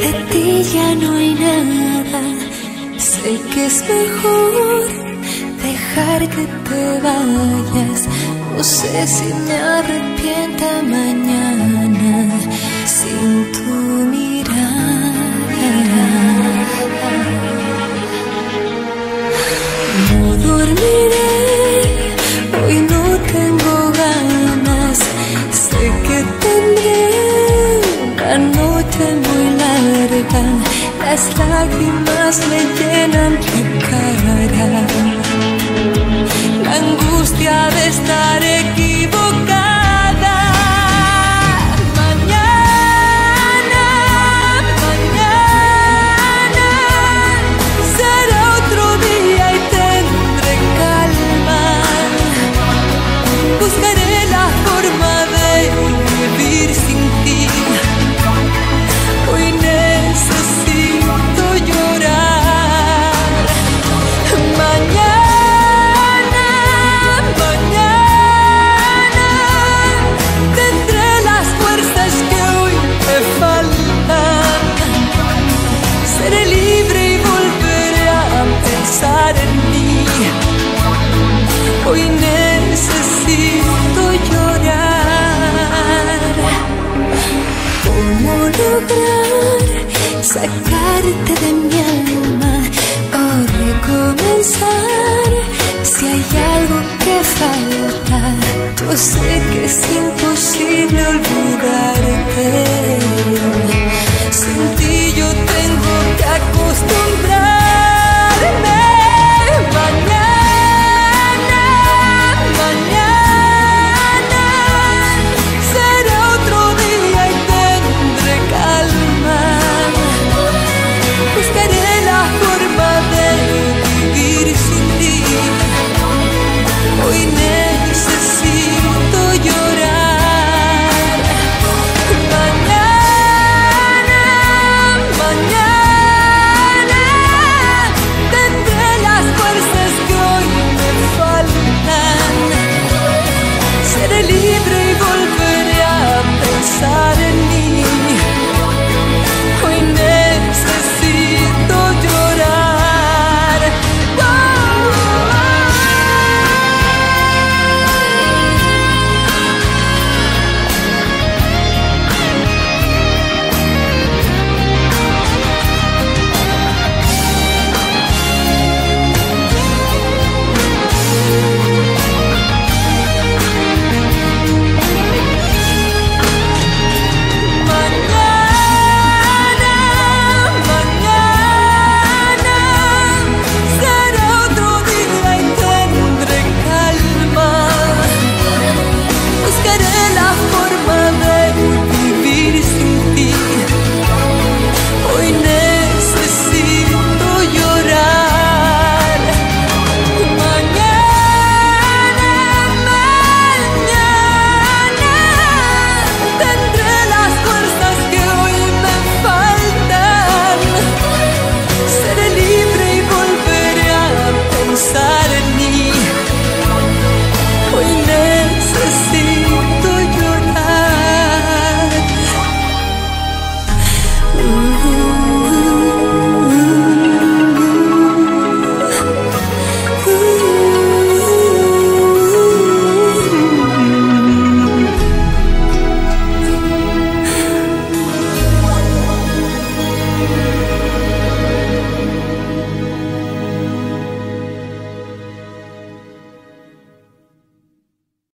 de ti ya no hay nada. Sé que es mejor dejar que te vayas. No sé si me arrepienta mañana. Las lágrimas me llenan tu cara. La angustia de estar Hoy necesito llorar. ¿Cómo lograr sacarte de mi alma o recomenzar? Si hay algo que falta, yo sé que sin